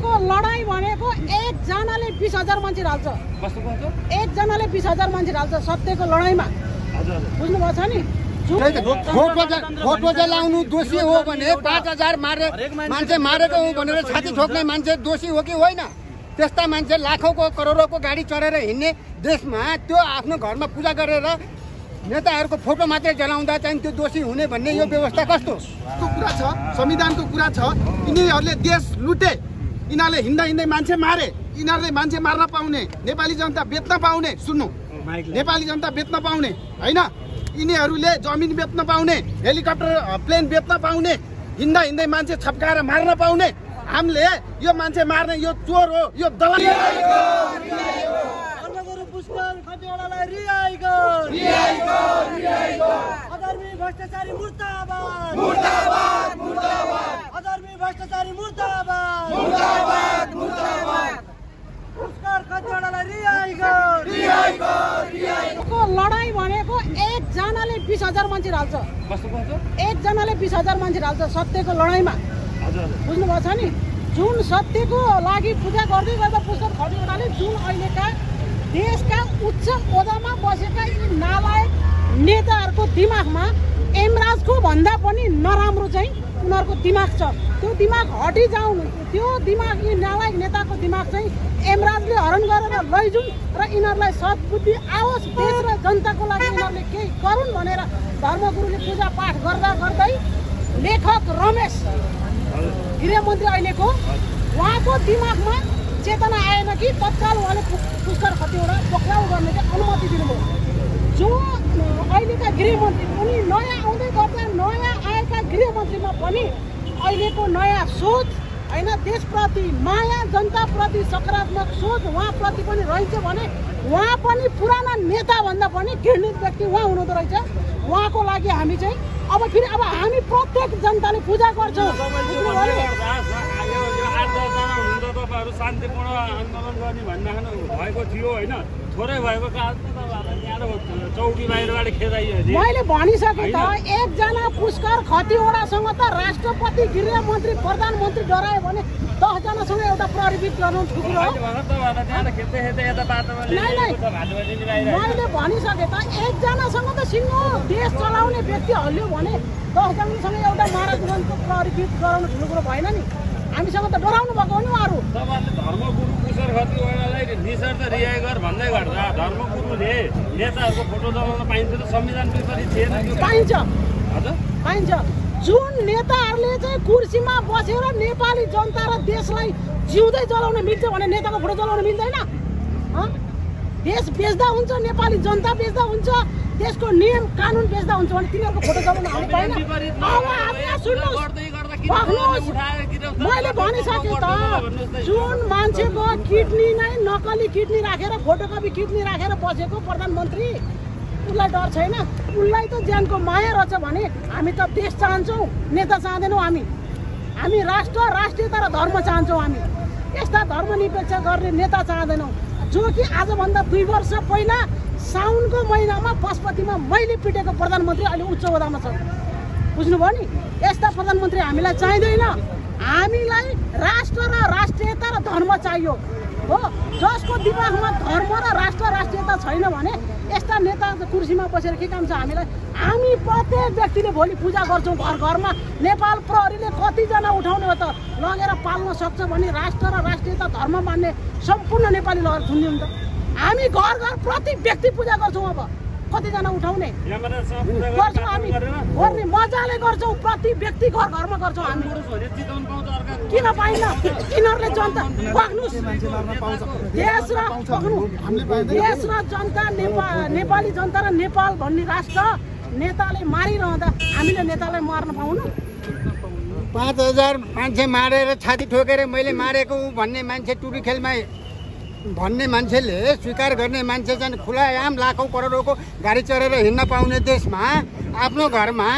सत्यको लडाइँ भनेको एकजनाले बिस हजार मान्छे कस्तो एकजनाले बिस हजार मान्छे हाल्छ सत्यको लडाइँमा हजुर हजुर। बुझ्नुभएको छ नि? जलाउनु दोषी हो भने पाँच हजार मारे मान्छे मारेको हो भनेर छाती ठोक्ने मान्छे दोषी हो कि होइन? त्यस्ता मान्छे लाखौँको करोडौँको गाडी चढेर हिँड्ने देशमा त्यो आफ्नो घरमा पूजा गरेर नेताहरूको फोटो मात्रै जलाउँदा चाहिँ त्यो दोषी हुने भन्ने यो व्यवस्था कस्तो? को कुरा छ संविधानको कुरा छ। यिनीहरूले देश लुटे। यिनीहरूले हिँड्दा हिँड्दै मान्छे मारे। यिनीहरूले मान्छे मार्न पाउने। नेपाली जनता बेच्न पाउने। सुन्नु। नेपाली जनता बेच्न पाउने। होइन? यिनीहरूले जमिन बेच्न पाउने हेलिकप्टर प्लेन बेच्न पाउने हिँड्दा हिँड्दै मान्छे छप्काएर मार्न पाउने। हामीले यो मान्छे मार्ने यो चोर हो यो दलाल भ्रष्टाचारी मुर्दाबाद। मुर्दाबाद मुर्दाबाद लडाइँ भनेको एकजनाले बिस हजार मान्छे हाल्छ एकजनाले बिस हजार मान्छे हाल्छ सत्यको लडाइँमा हजुर हजुर बुझ्नुभएको छ नि जुन सत्यको लागि पूजा गर्दै गर्दा पुस्तक खटिवटाले जुन अहिलेका देशका उच्च ओदामा बसेका यी नालायक नेताहरूको दिमागमा एमराजको भन्दा पनि नराम्रो चाहिँ उनीहरूको दिमाग छ। त्यो दिमाग हटिजाउनु। त्यो दिमाग यी नालायक नेताको दिमाग चाहिँ एमराजले हरण गरेर लैजुन् र यिनीहरूलाई सद्बुद्धि आओस्। देश र जनताको लागि यिनीहरूले केही गरून् भनेर धर्मगुरुले पूजापाठ गर्दा गर्दै लेखक रमेश गृहमन्त्री अहिलेको उहाँको दिमागमा चेतना आएन कि तत्काल उहाँले पुष्कर खतिवटा पक्राउ गर्ने चाहिँ अनुमति दिनुभयो। जो अहिलेका गृहमन्त्री उनी नयाँ आउँदै गर्दा गृहमन्त्रीमा पनि अहिलेको नयाँ सोच होइन देशप्रति माया जनताप्रति सकारात्मक सोच उहाँप्रति पनि रहन्छ भने उहाँ पनि पुराना नेताभन्दा पनि घृणित व्यक्ति उहाँ हुनुहुँदो रहेछ। उहाँको लागि हामी चाहिँ अब फेरि अब हामी प्रत्येक जनताले पूजा गर्छौँ बुझ्नुभयो नि? आठ दसजना तपाईँहरू शान्तिपूर्ण आन्दोलन गर्ने भन्दाखेरि भएको थियो होइन। थोरै भएको चौकी बाहिरबाट खेदाइयो। मैले भनिसकेँ त एकजना पुष्कर खतिवडासँग त राष्ट्रपति गृहमन्त्री प्रधानमन्त्री डरायो भने दसजनासँग एउटा प्रहरीविद गर्नु ठुलो मैले भनिसकेँ त एकजनासँग त सिङ्गो देश चलाउने व्यक्ति हल्यो भने दसजनासँग एउटा महाराजगञ्जको प्रहरीविद गराउनु ठुलो कुरो भएन नि। हामीसँग त डराउनु भएको हो नि उहाँहरू तपाईँहरूले धर्मगुरु कुशर खतिवडालाई निशर्त रिहाई गर भन्दै गर्दा धर्मगुरुले नेताहरूको फोटो जलाउन पाइन्छ त संविधान विपरीत थिएन। पाइन्छ। हजुर पाइन्छ। जुन नेताहरूले चाहिँ कुर्सीमा बसेर नेपाली जनता र देशलाई जिउँदै जलाउन मिल्छ भने नेताको फोटो जलाउन मिल्दैन? देश बेच्दा हुन्छ नेपाली जनता बेच्दा हुन्छ देशको नियम कानुन बेच्दा हुन्छ भने तिनीहरूको फोटो जलाउन हामी पाएन विपरीत अब हामीलाई सुन्नुहोस् मैले भनिसकेँ त। जुन मान्छेको किडनी नै नकली किडनी राखेर फोटोकपी किडनी राखेर बसेको प्रधानमन्त्री उसलाई डर छैन। उसलाई त ज्यानको माया रहेछ भने हामी त देश चाहन्छौँ नेता चाहँदैनौँ हामी। हामी राष्ट्र राष्ट्रियता र धर्म चाहन्छौँ हामी। यस्ता धर्मनिरपेक्ष गर्ने नेता चाहँदैनौँ। जो कि आजभन्दा दुई वर्ष पहिला साउनको महिनामा पशुपतिमा मैले पिटेको प्रधानमन्त्री अहिले उच्च ओदामा छ। बुझ्नुभयो नि? यस्ता प्रधानमन्त्री हामीलाई चाहिँदैन। हामीलाई राष्ट्र र राष्ट्रियता र धर्म चाहियो। हो? जसको दिमागमा धर्म र राष्ट्र राष्ट्रियता छैन भने यस्ता नेता कुर्सीमा बसेर के काम छ? हामीलाई हामी प्रत्येक व्यक्तिले भोलि पूजा गर्छौँ घर घरमा। नेपाल प्रहरीले कतिजना उठाउने हो त? लगेर पाल्न सक्छ भने राष्ट्र र राष्ट्रियता धर्म मान्ने सम्पूर्ण नेपाली लगेर थुन्ने त हामी घर घर प्रति व्यक्ति पूजा गर्छौँ अब। कतिजना उठाउने? गर्छौँ हामी। गर्ने मजाले गर्छौँ। प्रति व्यक्ति घर घरमा गर्छौँ हामी। किन पाइन्न? यिनीहरूले जनता बग्नुहोस् देश र देश र जनता नेपा नेपाली जनता र नेपाल भन्ने राष्ट्र नेताले मारिरहँदा हामीले नेतालाई मार्न पाउनु? पाँच हजार मान्छे मारेर छाती ठोकेर मैले मारेको भन्ने मान्छे टुरी खेलमा भन्ने मान्छेले स्वीकार गर्ने मान्छे चाहिँ खुलायाम लाखौँ करोडौँको गाडी चढेर हिँड्न पाउने देशमा आफ्नो घरमा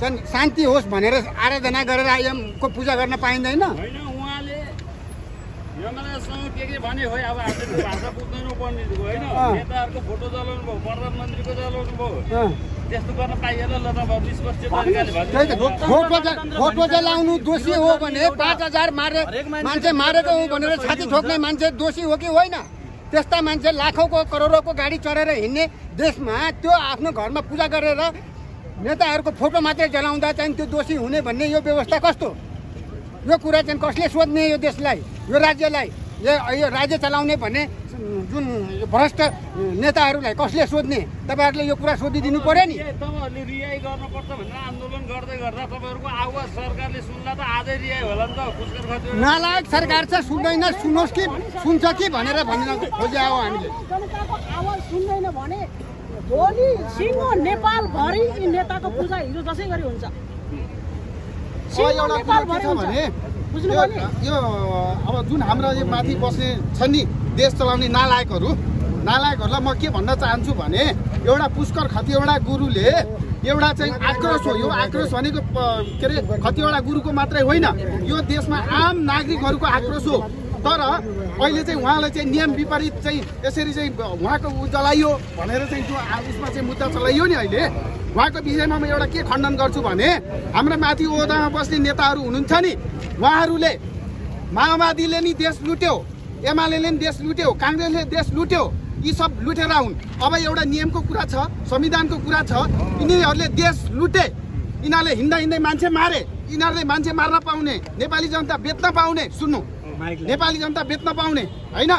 चाहिँ शान्ति होस् भनेर आराधना गरेर आइएमको पूजा गर्न पाइँदैन। होइन उहाँले यमराजसँग के के भने खोइ अब हामीले भाषा बुझ्दैनौँ पण्डितको होइन? अँ। नेताहरूको फोटो जलाउनु भयो प्रधानमन्त्रीको जलाउनु भयो। अँ। त्यस्तो गर्न पाइएन ल तपाईँहरू स्पष्ट तरिकाले त्यही त फोटो ज- फोटो जलाउनु दोषी हो भने पाँच हजार मारे मान्छे मारेको हो भनेर छाती ठोक्ने मान्छे दोषी हो कि होइन? त्यस्ता मान्छे लाखौँको करोडौँको गाडी चढेर हिँड्ने देशमा त्यो आफ्नो घरमा पूजा गरेर नेताहरूको फोटो मात्रै जलाउँदा चाहिँ त्यो दोषी हुने भन्ने यो व्यवस्था कस्तो? यो कुरा चाहिँ कसले सोध्ने यो देशलाई यो राज्यलाई यो राज्य चलाउने भन्ने जुन यो भ्रष्ट नेताहरूलाई कसले सोध्ने? तपाईँहरूले यो कुरा सोधिदिनु पर्यो नि। तपाईँहरूले रिहाई गर्नुपर्छ भनेर आन्दोलन गर्दै गर्दा तपाईँहरूको आवाज सरकारले सुन्ला त आजै रिहाई होला नि त नालायक सरकार चाहिँ सुन्दैन सुनोस् कि सुन्छ कि भनेर भन्न खोजे हो हामीले। जनताको आवाज सुन्दैन भने भोलि सिङ्गो नेपालभरि यी नेताको पूजा हिजो जसै गरी हुन्छ। एउटा कुरो के नेपालभरि छ हुन्छ। भने बुझ्नुभयो नि यो अब जुन हाम्रो यो माथि बस्ने छन् नि देश चलाउने नालायकहरू नालायकहरूलाई म के भन्न चाहन्छु भने एउटा पुष्कर खतिवडा गुरुले एउटा चाहिँ आक्रोश हो। यो आक्रोश भनेको के अरे खतिवडा गुरुको मात्रै होइन यो देशमा आम नागरिकहरूको आक्रोश हो। तर अहिले चाहिँ उहाँलाई चाहिँ नियम विपरीत चाहिँ यसरी चाहिँ उहाँको उ जलाइयो भनेर चाहिँ त्यो उसमा चाहिँ मुद्दा चलाइयो नि अहिले। उहाँको विषयमा म एउटा के खण्डन गर्छु भने हाम्रो माथि ओहदामा बस्ने नेताहरू हुनुहुन्छ नि उहाँहरूले माओवादीले नि देश लुट्यो एमाले नि देश लुट्यो काङ्ग्रेसले देश लुट्यो यी सब लुटेर हुन् अब एउटा नियमको कुरा छ संविधानको कुरा छ यिनीहरूले देश लुटे यिनीहरूले हिँड्दा हिँड्दै मान्छे मारे यिनीहरूले मान्छे मार्न पाउने नेपाली जनता बेच्न पाउने सुन्नु नेपाली जनता बेच्न पाउने होइन?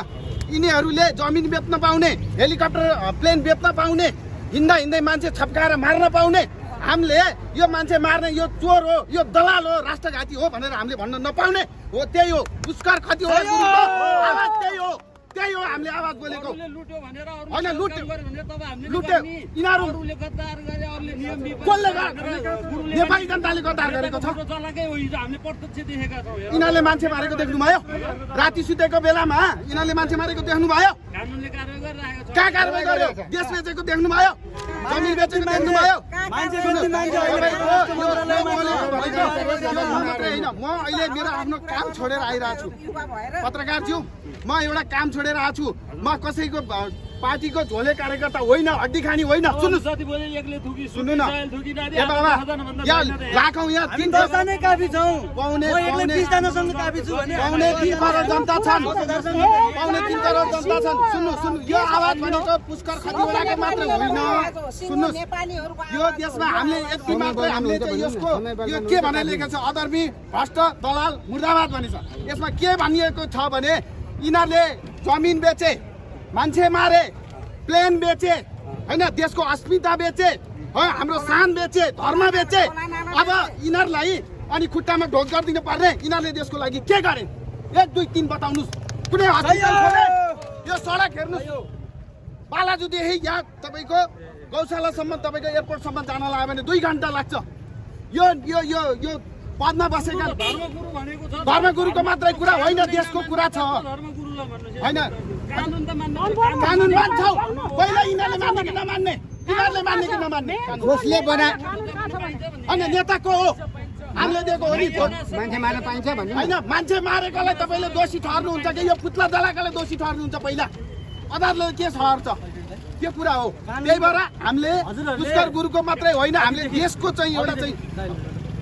यिनीहरूले जमिन बेच्न पाउने हेलिकप्टर प्लेन बेच्न पाउने हिँड्दा हिँड्दै मान्छे छप्काएर मार्न पाउने। हामीले यो मान्छे मार्ने यो चोर हो यो दलाल हो राष्ट्रघाती हो भनेर हामीले भन्न नपाउने हो। त्यही हो। पुष्कर कति हो त्यही हो। त्यही हो हामीले आवाज बोलेको होइन, लुट्यो। लुट्यो। यिनीहरू- कसले नेपाली जनताले गद्दार गरेको छ फोटो चलाएकै हो हिजो हामीले प्रत्यक्ष देखेका छौँ हेर। यिनीहरूले मान्छे मारेको देख्नुभयो राति सुतेको बेलामा यिनीहरूले मान्छे मारेको देख्नुभयो कानुनले कारवाही गरिरहेको छ कहाँ कारवाही गर्यो देश बेचेको देख्नुभयो जमिन बेचेको देख्नुभयो म अहिले मेरो आफ्नो काम छोडेर आइरहेको छु पत्रकारज्यू म एउटा काम छोडेर आएको छु। म कसैको पार्टीको झोले कार्यकर्ता होइन हड्डी खानी होइन सुन्नुहोस् जति बोले एक्लै थुकी सुन्नु न। सुन्नु बाबा यहाँ लाखौँ यहाँ तिन दसजना काफी छौँ। पाउने म एक्लै पाउने बिसजनासँग काफी छु भने पाउने तिन करोड जनता छन्। पाउने तिन करोड जनता छन्। सुन्नु सुन्नु। यो आवाज भनेको पुष्कर खतिवडाको मात्र होइन। सुन्नुहोस् यो देशमा हामीले यति मात्र हामीले चाहिँ यसको यो के भनेर लेखेको छ? अधर्मी भ्रष्ट दलाल मुर्दाबाद भनेछ यसमा के भनिएको छ भने यिनीहरूले जमिन बेचे मान्छे मारे प्लेन बेचे होइन देशको अस्मिता बेचे हो हाम्रो सान बेचे धर्म बेचे। अब यिनीहरूलाई अनि खुट्टामा ढोक गरिदिनु पर्ने यिनीहरूले देशको लागि के गरे? एक दुई तिन बताउनुहोस्। कुनै हस्पिटल खोले यो सडक हेर्नुहोस्। बालाजुदेखि यहाँ तपाईँको गौशालासम्म तपाईँको एयरपोर्टसम्म जान लाग्यो भने दुई घन्टा लाग्छ। यो यो यो पदमा बसेका धर्मगुरु भनेको छ। धर्मगुरुको मात्रै कुरा होइन देशको कुरा छ। होइन। कानुन त मान्नु कानुन मान्छौ। पहिला यिनीहरूले मान्ने कि नमान्ने? यिनीहरूले मान्ने कि नमान्ने? कानुन। जसले बना। अनि नेताको हो। हामीले दिएको हो नि। मान्छे मार्न पाइन्छ भन्ने होइन मान्छे मारेकोलाई तपाईँले दोषी ठहर्नुहुन्छ कि? यो पुत्ला जलाएकोलाई दोषी ठहर्नुहुन्छ पहिला। अदालतले के ठहर्छ? त्यो कुरा हो। त्यही भएर हामीले पुष्कर गुरुको मात्रै होइन। हामीले देशको चाहिँ एउटा चाहिँ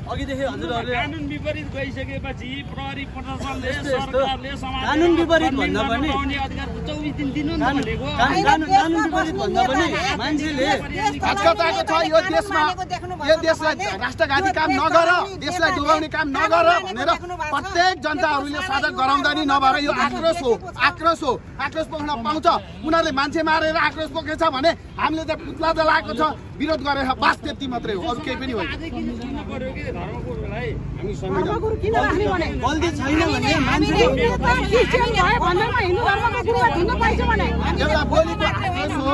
अघिदेखि हजुरहरूले कानुन विपरीत गइसकेपछि प्रहरी प्रशासनले। सरकारले कानुन विपरीत भन्दा पनि- पाउने अधिकार चौबिस दिन दिनु भनेको कानुन- विपरीत भन्दा पनि मान्छेले हचकचाएको छ यो देशमा यो देशलाई राष्ट्रघाती काम नगर देशलाई डुबाउने काम नगर भनेर प्रत्येक जनताहरूले साझा गराउँदा नि नभएर यो आक्रोश हो आक्रोश हो आक्रोश पोख्न पाउँछ उनीहरूले मान्छे मारेर आक्रोश पोखेछ भने हामीले त पुत्ला जलाएको छ विरोध गरेर बास त्यति मात्रै हो अरू केही पनि होइन गल्ती छैन भने एउटा बोलीको आक्रोश हो।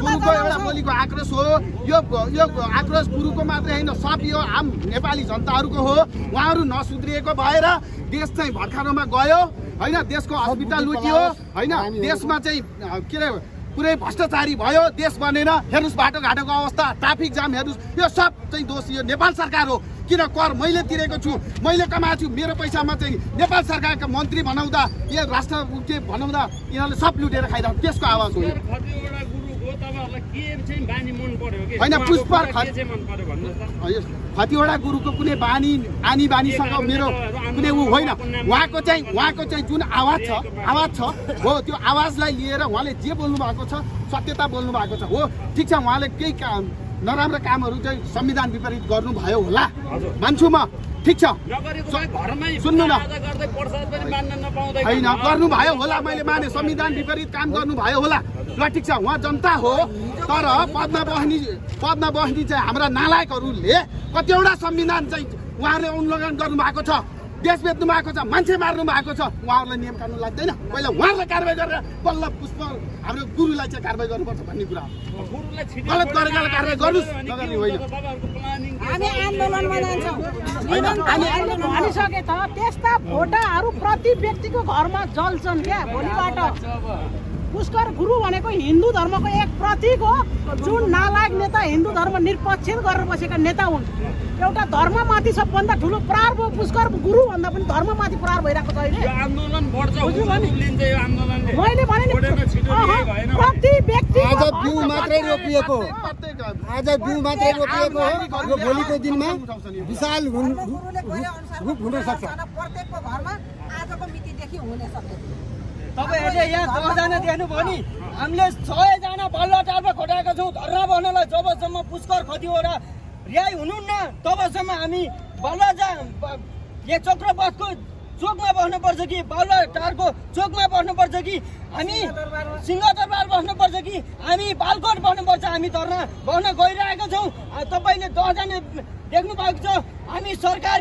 गुरुको एउटा बोलीको आक्रोश हो। यो यो आक्रोश गुरुको मात्रै होइन सब यो आम नेपाली जनताहरूको हो। उहाँहरू नसुध्रिएको भएर देश चाहिँ भर्खरमा गयो। होइन देशको अस्पताल लुटियो। होइन देशमा चाहिँ के अरे पुरै भ्रष्टाचारी भयो देश बनेर हेर्नुहोस् बाटोघाटोको अवस्था ट्राफिक जाम हेर्नुहोस् यो सब चाहिँ दोष यो नेपाल सरकार हो। किन कर? मैले तिरेको छु। मैले कमाएको छु। मेरो पैसामा चाहिँ नेपाल सरकारका मन्त्री बनाउँदा यो राष्ट्र के बनाउँदा यिनीहरूले सब लुटेर खाइरहेको त्यसको आवाज हो होइन, पुष्पर कतिवटा गुरुको कुनै बानी आनी बानीसँग मेरो कुनै ऊ होइन। उहाँको चाहिँ उहाँको चाहिँ जुन आवाज छ आवाज छ हो त्यो आवाजलाई लिएर उहाँले जे बोल्नु भएको छ सत्यता बोल्नु भएको छ हो ठिक छ उहाँले केही काम नराम्रो कामहरू चाहिँ संविधान विपरीत गर्नुभयो होला। मान्छु म ठिक छ। सुन्नु न। होइन गर्नु। गर्नुभयो होला मैले माने संविधान विपरीत काम गर्नुभयो होला। ल ठिक छ उहाँ जनता हो तर पदमा बस्ने पदमा बस्ने चाहिँ हाम्रा नालायकहरूले कतिवटा संविधान चाहिँ उहाँहरूले उल्लङ्घन गर्नुभएको छ देश बेच्नु भएको छ मान्छे मार्नु भएको छ उहाँहरूलाई नियम कानुन लाग्दैन। पहिला उहाँहरूलाई कारवाही गरेर बल्ल पुष्प हाम्रो गुरुलाई चाहिँ कारवाही गर्नुपर्छ भन्ने कुरा हो। गुरुलाई छिटो गलत गरेकालाई कारवाही गर्नुहोस्, नगर्ने होइन। त्यस्ता भोटाहरू प्रति व्यक्तिको घरमा जल्छन् क्या भोलिबाट। पुष्कर गुरु भनेको हिन्दू धर्मको एक प्रतीक हो जुन नालायक नेता हिन्दू धर्म निरपक्षित गरेर बसेका नेता हुन् एउटा धर्ममाथि सबभन्दा ठुलो प्रहार भयो पुष्कर गुरु भन्दा पनि धर्ममाथि प्रहार भइरहेको छ अहिले यो आन्दोलन बढ्छ बुझ्नु भयो नि? लिन्छ यो आन्दोलनले मैले भने। प्रति व्यक्ति आज बिउ मात्रै रोपिएको आज बिउ मात्रै रोपिएको हो यो भोलिको दिनमा विशाल हुन- रूप हुन सक्छ प्रत्येकको घरमा आजको मितिदेखि हुने सक्छ तपाईँहरूले यहाँ दसजना देख्नुभयो नि हामीले सयजना बल्ल टारमा खोटाएका छौँ। धर्ना बस्नलाई जबसम्म पुष्कर खतिवटा रिहाई हुनुहुन्न तबसम्म हामी बल्ल जा यहाँ चक्रपथको चोकमा बस्नुपर्छ कि? बल्ल टारको चोकमा बस्नुपर्छ कि? हामी सिंहदरबार बस्नुपर्छ कि? हामी बालकोट बस्नुपर्छ हामी धर्ना बस्न गइरहेका छौँ। तपाईँले दसजना देख्नु भएको छ हामी सरकार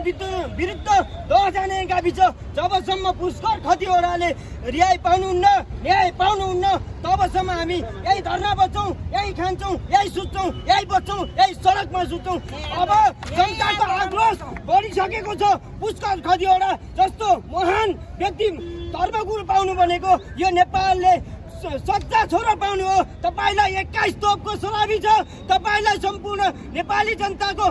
विरुद्ध दसजना गाविस जबसम्म पुष्कर खतिवटाले रिहाई पाउनुहुन्न न्याय पाउनुहुन्न तबसम्म हामी यही धर्ना बस्छौँ यही खान्छौँ यही सुत्छौँ यही बस्छौँ यही सडकमा सुत्छौँ। अब जनताको आक्रोश बढिसकेको छ। पुष्कर खतिवटा जस्तो महान व्यक्ति धर्मगुरु पाउनु भनेको यो नेपालले सच्चा छोरो पाउनु हो। तपाईँलाई एक्काइस तोपको सलामी छ। तपाईँलाई सम्पूर्ण नेपाली जनताको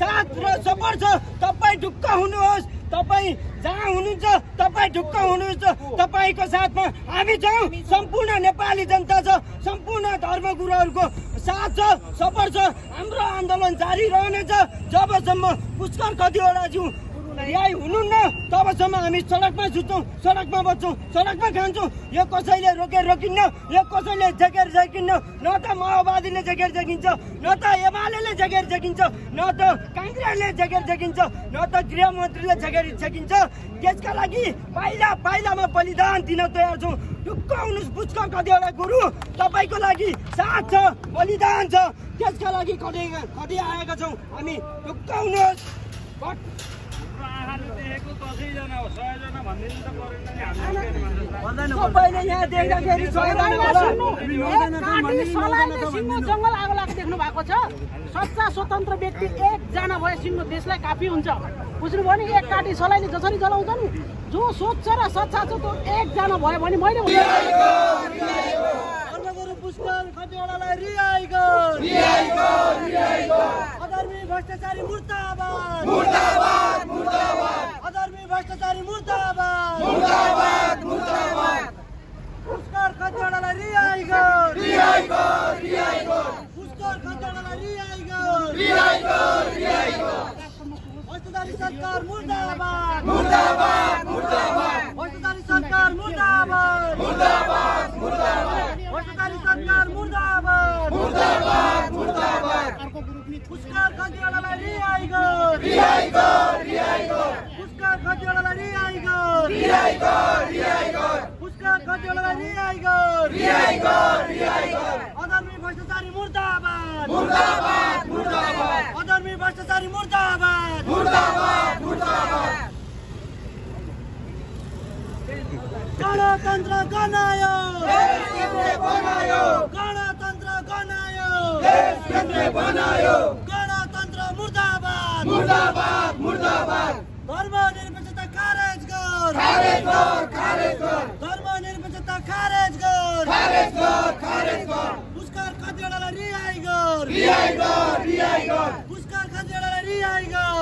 साथ र सपोर्ट छ। तपाईँ ढुक्क हुनुहोस्। तपाईँ जहाँ हुनुहुन्छ तपाईँ ढुक्क हुनुहुन्छ तपाईँको साथमा हामी छौँ। सम्पूर्ण नेपाली जनता छ। सम्पूर्ण धर्मगुरुहरूको साथ छ सपोर्ट छ। हाम्रो आन्दोलन जारी रहनेछ। जबसम्म पुष्कर कतिवटा ज्यू रिहाई हुनुहुन्न तबसम्म हामी सडकमा सुत्छौँ सडकमा बस्छौँ सडकमा खान्छौँ। यो कसैले रोकेर रोकिन्न यो कसैले झेकेर झेकिन्न न त माओवादीले झेकेर झेकिन्छ न त एमाले झेकेर झेकिन्छ न त काङ्ग्रेसले झेकेर झेकिन्छ न त गृहमन्त्रीले झेकेर झेकिन्छ। त्यसका लागि पाइला पाइलामा बलिदान दिन तयार छौँ। ढुक्क हुनुहोस् पुष्कर कतिवटा गुरु। तपाईँको लागि साथ छ बलिदान छ। त्यसका लागि खटे खटी आएका छौँ? हामी ढुक्क हुनुहोस्। बट हाम्रो आँखाले देखेको दसैँजना हो सयजना भनिदिनु त परेन नि हामीले के भन्छ त? सबैले यहाँ देख्दाखेरि जङ्गल आगो लागेको देख्नु भएको छ। सच्चा स्वतन्त्र व्यक्ति एकजना भए सिङ्गो देशलाई काफी हुन्छ। बुझ्नुभयो नि एक काटी सलाइले जसरी जलाउँछ नि जो सोध्छ र सच्चा छ त्यो एकजना भयो भने मैले धर्मगुरु पुष्कर खतिवडालाई रिहाई गर रिहाई गर रिहाई गर अधर्मी भ्रष्टाचारी मुर्दाबाद मुर्दाबाद मुर्दाबाद अधर्मी भ्रष्टाचारी मुर्दाबाद मुर्दाबाद मुर्दाबाद पुष्कर खतिवडालाई रिहाई गर रिहाई गर रिहाई गर पुष्कर खतिवडालाई रिहाई गर रिहाई गर रिहाई गर भ्रष्टाचारी सरकार मुर्दाबाद मुर्दाबाद मुर्दाबाद भ्रष्टाचारी सरकार मुर्दाबाद भ्रष्टाचारी सरकार मुर्दाबाद मुर्दाबाद मुर्दाबाद पुष्कर खतिवडालाई रिहाई गर रिहाई गर रिहाई गर पुष्कर खतिवडालाई रिहाई गर रिहाई गर रिहाई गर पुष्कर खतिवडालाई रिहाई गर रिहाई गर रिहाई गर अधर्मी भ्रष्टाचारी मुर्दाबाद। मुर्दाबाद मुर्दाबाद। अधर्मी भ्रष्टाचारी मुर्दाबाद। मुर्दाबाद मुर्दाबाद। गणतन्त्र गनायो। गणतन्त्र गनायो। गणतन्त्र बनायो गणतन्त्र मुर्दाबाद। मुर्दाबाद मुर्दाबाद। धर्म निरपेक्षता खारेज गर खारेज गर खारेज गर धर्म निरपेक्षता खारेज गर खारेज गर खारेज गर पुष्कर खतिवडालाई रिहाई गर रिहाई गर रिहाई गर पुष्कर खतिवडालाई रिहाई गर